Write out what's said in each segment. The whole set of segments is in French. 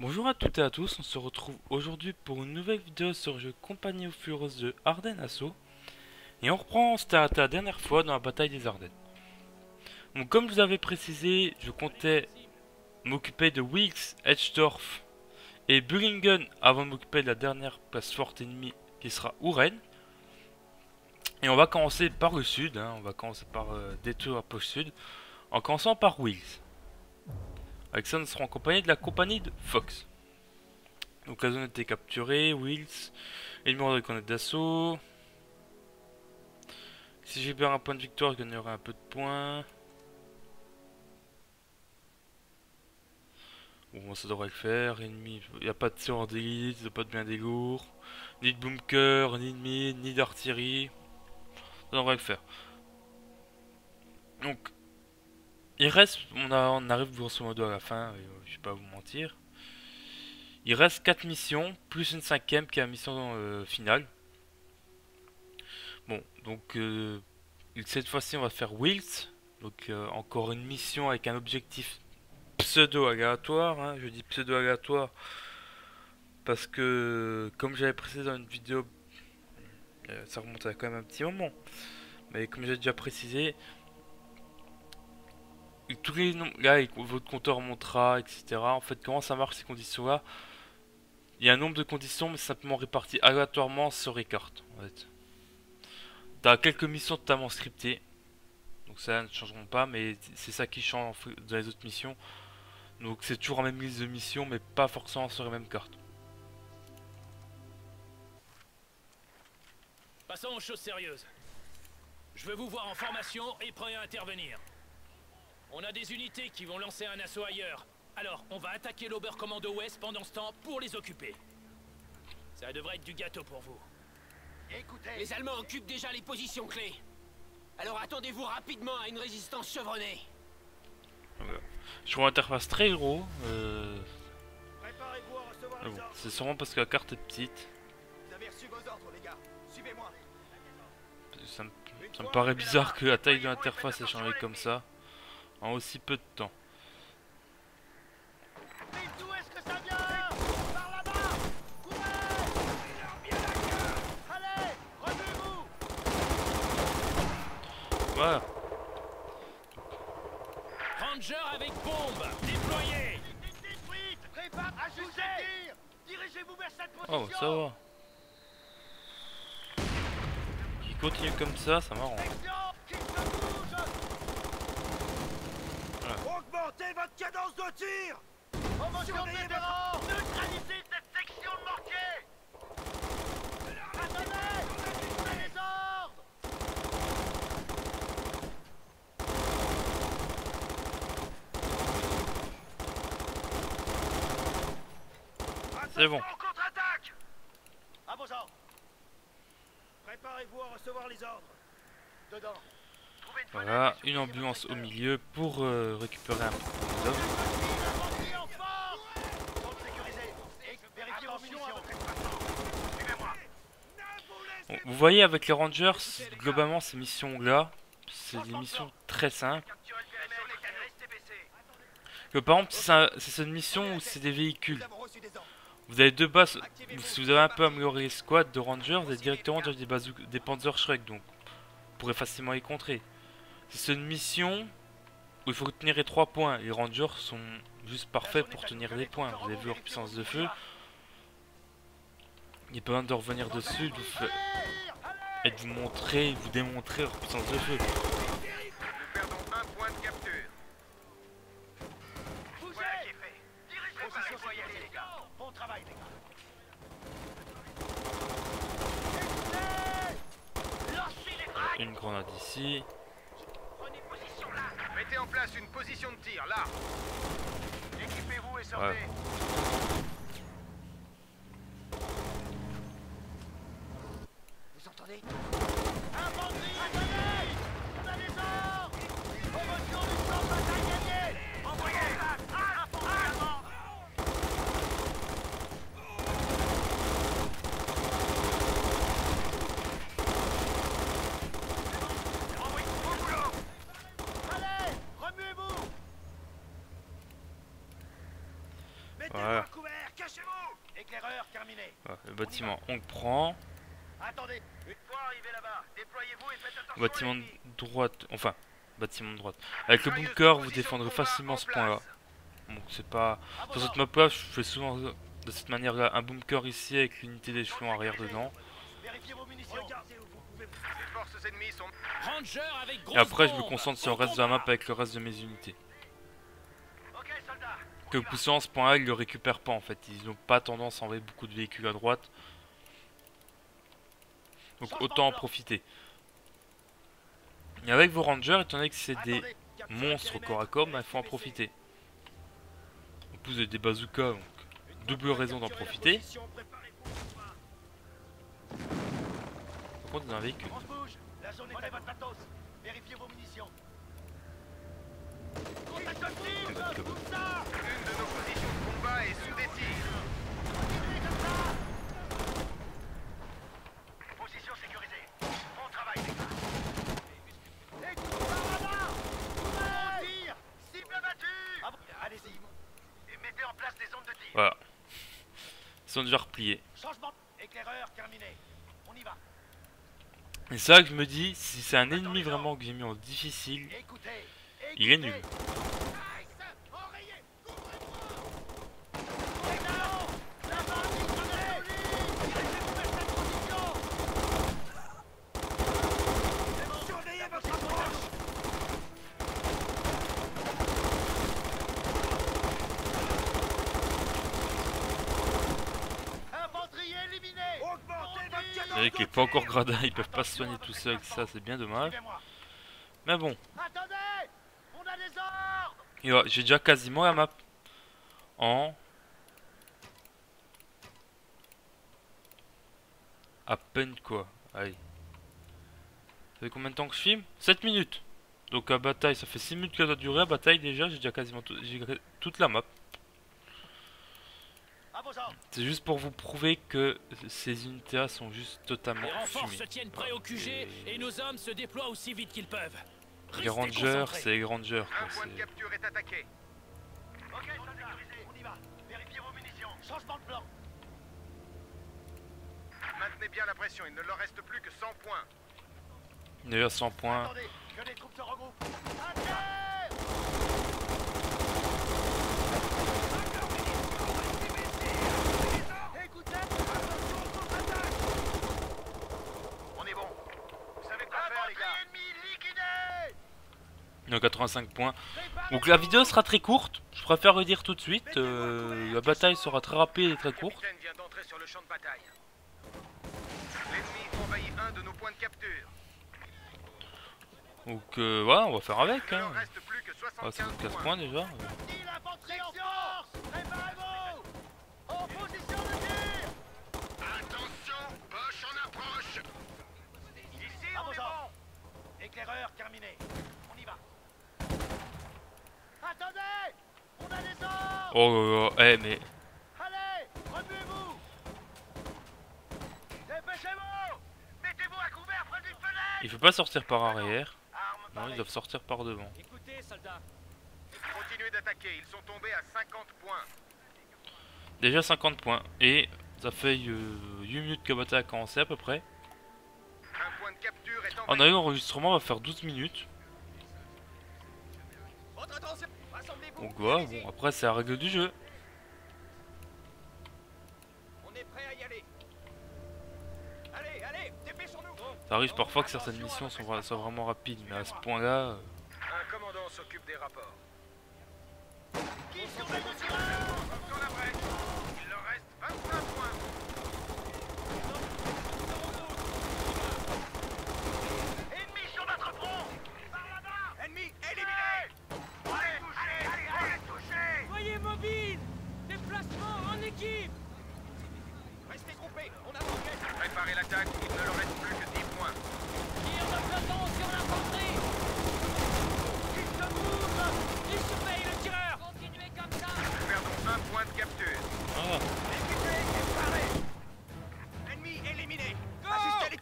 Bonjour à toutes et à tous, on se retrouve aujourd'hui pour une nouvelle vidéo sur le jeu Compagnie aux Fureuses de Ardennes Assaut. Et on reprend, c'était à la dernière fois dans la bataille des Ardennes. Donc comme je vous avais précisé, je comptais m'occuper de Wilkes, Edgedorf et Bullingen avant de m'occuper de la dernière place forte ennemie qui sera Ouren. Et on va commencer par le sud, hein. on va commencer par euh, détruire la poche sud, en commençant par Wilkes. Avec ça, nous serons accompagnés de la compagnie de Fox. Donc la zone a été capturée, Wills, ennemi de reconnaître d'assaut. Si j'ai bien un point de victoire, je gagnerai un peu de points. Bon, ça devrait le faire. Ennemi, il n'y a pas de tir d'élite, il n'y a pas de bien des ni de bunker, ni de mine, ni d'artillerie. Ça devrait le faire. Donc, il reste, on, a, on arrive grosso modo à la fin, je je vais pas vous mentir. Il reste 4 missions, plus une cinquième qui est la mission euh, finale. Bon, donc euh, cette fois-ci on va faire Wills. Donc euh, encore une mission avec un objectif pseudo-aléatoire. Hein. Je dis pseudo-aléatoire parce que comme j'avais précisé dans une vidéo, ça remonte à quand même un petit moment. Mais comme j'ai déjà précisé, tous les là, votre compteur montera, etc. En fait, comment ça marche ces conditions-là? Il y a un nombre de conditions, mais simplement réparti aléatoirement sur les cartes. En fait. T'as quelques missions totalement scriptées, donc ça ne changeront pas, mais c'est ça qui change dans les autres missions. Donc c'est toujours la même liste de missions, mais pas forcément sur les mêmes cartes. Passons aux choses sérieuses. Je veux vous voir en formation et prêt à intervenir. On a des unités qui vont lancer un assaut ailleurs. Alors, on va attaquer l'Oberkommando Ouest pendant ce temps pour les occuper. Ça devrait être du gâteau pour vous. Écoutez... Les Allemands occupent déjà les positions clés. Alors attendez-vous rapidement à une résistance chevronnée. Je trouve l'interface très gros. Euh... Bon, c'est sûrement parce que la carte est petite. Vous avez reçu vos ordres, les gars. Suivez-moi. Ça me, ça me paraît bizarre que la taille de l'interface ait changé comme ça en aussi peu de temps. Voilà. Ranger avec bombe, déployé. Dirigez-vous vers cette Oh, ça va. Qui continue comme ça, ça m'arrange. Augmentez votre cadence de tir Promotion de vétéran Neutralisez cette section de mortier Attendez les ordres C'est bon. contre-attaque À vos ordres Préparez-vous à recevoir les ordres. Dedans. Voilà, une ambulance au milieu pour euh, récupérer un peu d'hommes. Vous voyez avec les rangers, globalement ces missions-là, c'est des missions très simples. Par exemple, c'est cette mission où c'est des véhicules. Vous avez deux bases, si vous avez un peu amélioré les squads de rangers, vous avez directement des, bases, des Panzer Shrek, donc vous pourrez facilement y contrer. C'est une mission où il faut tenir les trois points. Les rangers sont juste parfaits pour tenir les points. Vous avez vu leur puissance de feu. Il n'y a pas besoin de revenir dessus et de vous montrer, vous démontrer leur puissance de feu. Une grenade ici. Place une position de tir, là. Équipez-vous et sortez. Ouais. Vous entendez Infanterie, attendez On a des ordres Promotion du champ de bataille gagné Envoyez Infanterie Voilà. Éclaireur terminé. Voilà, le bâtiment, on le prend. Attendez. Une fois arrivé là-bas, déployez-vous et faites attention. Bâtiment de droite, enfin, bâtiment de droite. Avec le bunker, vous défendrez facilement ce point-là. Donc c'est pas... Sur cette map-là, je fais souvent de cette manière-là un bunker ici avec l'unité d'échelon arrière dedans. Et après, je me concentre sur le reste de la map avec le reste de mes unités. Que le puissant, ce point-là, ils le récupèrent pas en fait. Ils n'ont pas tendance à envoyer beaucoup de véhicules à droite. Donc autant en profiter. Et avec vos rangers, étant donné que c'est des monstres corps à corps, bah, il faut en profiter. En plus, vous avez des bazookas, donc double raison d'en profiter. Par contre, dans un véhicule. Voilà. Ils sont déjà repliés. Changement. Éclaireur terminé. On y va. Et c'est là que je me dis, si c'est un ennemi vraiment que j'ai mis en difficile, Écoutez. Il est nul. Qu'il est pas encore gradin, ils peuvent pas se soigner tout seuls, ça c'est bien dommage. Mais bon, Voilà, j'ai déjà quasiment la map en à peine quoi. Allez. Ça fait combien de temps que je filme? 7 minutes. Donc à bataille, ça fait 6 minutes que ça doit durer. À bataille déjà, j'ai déjà quasiment tout- toute la map. C'est juste pour vous prouver que ces unités-là sont juste totalement Les renforts fumées. se tiennent prêts au QG et nos hommes se déploient aussi vite qu'ils peuvent. Les rangers, c'est les rangers. Un point de capture est attaqué. Ok, on y va. Vérifiez vos munitions. Changement de plan. Maintenez bien la pression, il ne leur reste plus que 100 points. D'ailleurs 100 points. Attendez, que les troupes se regroupent. À terre Écoutez, attention, contre-attaque On est bon. Vous savez quoi faire, les Infanterie gars ennemie liquidée Il y a 85 points. Donc la vidéo sera très courte. Je préfère le dire tout de suite. euh, la bataille sera très rapide et très courte. Donc euh, voilà, on va faire avec. Hein. leur reste plus que Ah, 75 74 points. points déjà. Parti l'infanterie en force Préparez-vous En position de tir Attention, Bosch en approche. Ici, on est bon Éclaireur terminé. On y va. Attendez On a des ordres Oh là là, eh mais Allez Remuez-vous Dépêchez-vous Mettez-vous à couvert près d'une fenêtre il faut pas sortir par arrière. Non, ils doivent sortir par devant. Écoutez, soldats. Continuez d'attaquer, ils sont tombés à 50 points. Déjà 50 points. Et ça fait euh, 8 minutes que bataille a commencé à peu près. Un point de capture est On envahi. a eu l'enregistrement, on va faire 12 minutes. Votre attention. Donc voilà, bon après c'est la règle du jeu. On est prêt à y aller. Allez, allez, dépêchons-nous. Ça arrive parfois que certaines missions sont, soient vraiment rapides, mais à ce point-là, euh, Un commandant s'occupe des rapports. Qui surveille le tireur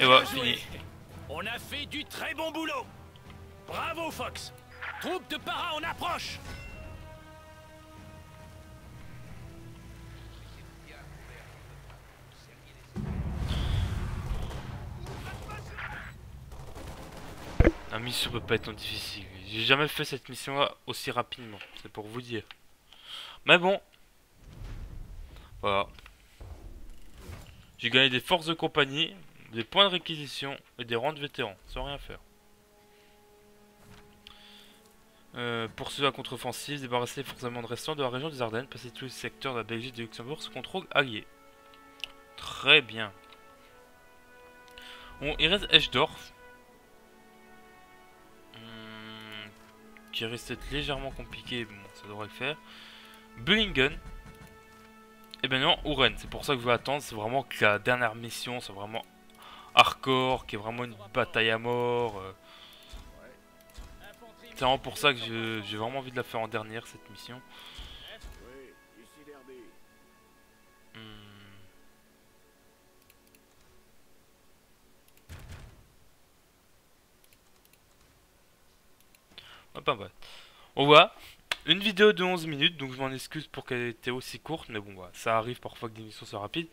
Et voilà, fini. On a fait du très bon boulot. Bravo, Fox. Troupe de para en approche. La mission peut pas être difficile. J'ai jamais fait cette mission là aussi rapidement. C'est pour vous dire. Mais bon. Voilà. J'ai gagné des forces de compagnie des points de réquisition et des rangs de vétérans, sans rien faire. Euh, poursuivre la contre-offensive, débarrasser les forces allemandes restantes de la région des Ardennes, passer tous les secteurs de la Belgique et du Luxembourg sous contrôle allié. Très bien. Bon, il reste Eschdorf. Hmm, qui risque d'être légèrement compliqué, bon, ça devrait le faire. Bullingen. Et ben non, Ouren. C'est pour ça que je vais attendre. C'est vraiment que la dernière mission, c'est vraiment hardcore, qui est vraiment une bataille à mort. euh. C'est vraiment pour ça que j'ai vraiment envie de la faire en dernière, cette mission. Hmm. Pas mal. On voit une vidéo de 11 minutes, donc je m'en excuse pour qu'elle ait été aussi courte, mais bon, ça arrive parfois que des missions soient rapides.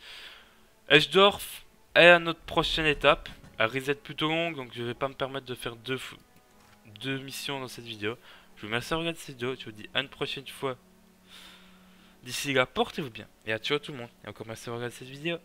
Eschdorf est à notre prochaine étape. Risque d'être plutôt longue, donc je vais pas me permettre de faire deux, deux missions dans cette vidéo. Je vous remercie de regarder cette vidéo, je vous dis à une prochaine fois. D'ici là, portez-vous bien, et à ciao tout le monde. Et encore merci de regarder cette vidéo.